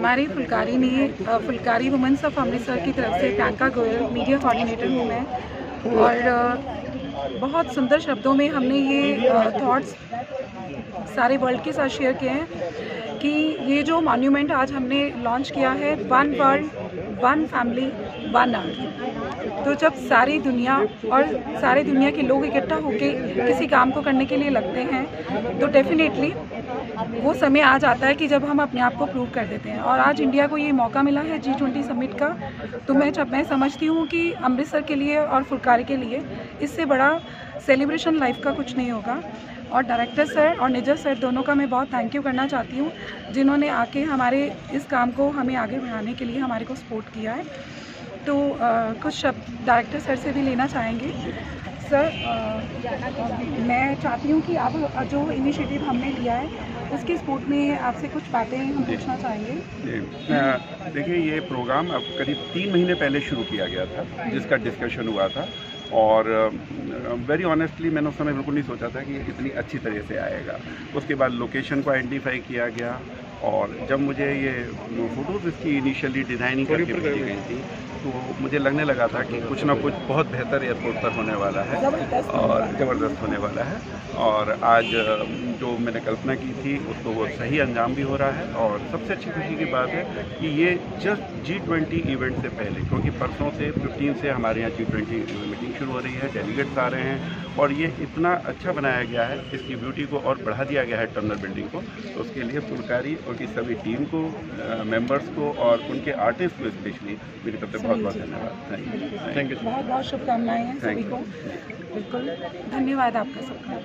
हमारी फुलकारी ने Phulkari women's of Amritsar की तरफ़ से प्रियंका गोयल मीडिया कोऑर्डिनेटर हूँ मैं। और बहुत सुंदर शब्दों में हमने ये थॉट्स सारे वर्ल्ड के साथ शेयर किए हैं कि ये जो मॉन्यूमेंट आज हमने लॉन्च किया है one world one family one earth तो जब सारी दुनिया और सारी दुनिया के लोग इकट्ठा होकर किसी काम को करने के लिए लगते हैं तो डेफिनेटली वो समय आ जाता है कि जब हम अपने आप को प्रूव कर देते हैं। और आज इंडिया को ये मौका मिला है जी ट्वेंटी समिट का। तो मैं जब मैं समझती हूँ कि अमृतसर के लिए और फुलकारी के लिए इससे बड़ा सेलिब्रेशन लाइफ का कुछ नहीं होगा। और डायरेक्टर सर और निजर सर दोनों का मैं बहुत थैंक यू करना चाहती हूँ जिन्होंने आके हमारे इस काम को हमें आगे बढ़ाने के लिए हमारे को सपोर्ट किया है। तो आ, कुछ शब्द डायरेक्टर सर से भी लेना चाहेंगे। सर आ, मैं चाहती हूँ कि आप जो इनिशिएटिव हमने लिया है उसके स्पोर्ट में आपसे कुछ बातें हम पूछना चाहेंगे। देखिए ये प्रोग्राम अब करीब तीन महीने पहले शुरू किया गया था जिसका डिस्कशन हुआ था। और वेरी ऑनेस्टली मैंने उस समय बिल्कुल नहीं सोचा था कि ये इतनी अच्छी तरह से आएगा। उसके बाद लोकेशन को आइडेंटिफाई किया गया। और जब मुझे ये फ़ोटोज़ इसकी इनिशियली डिज़ाइनिंग करके भेजी गई थी तो मुझे लगने लगा था कि कुछ ना कुछ बहुत बेहतर एयरपोर्ट पर होने वाला है और ज़बरदस्त होने वाला है। और आज जो मैंने कल्पना की थी उसको वो सही अंजाम भी हो रहा है। और सबसे अच्छी खुशी की बात है कि ये जस्ट जी ट्वेंटी इवेंट से पहले क्योंकि परसों से फिफ्टीन से हमारे यहाँ जी ट्वेंटी मीटिंग शुरू हो रही है डेलीगेट्स आ रहे हैं। और ये इतना अच्छा बनाया गया है इसकी ब्यूटी को और बढ़ा दिया गया है टर्नर बिल्डिंग को तो उसके लिए फुलकारी उनकी सभी टीम को मेंबर्स को और उनके आर्टिस्ट को स्पेशली मेरी तरफ़ से बहुत बहुत धन्यवाद। थैंक यू बहुत बहुत शुभकामनाएँ हैं सभी को। बिल्कुल धन्यवाद आपका सबका।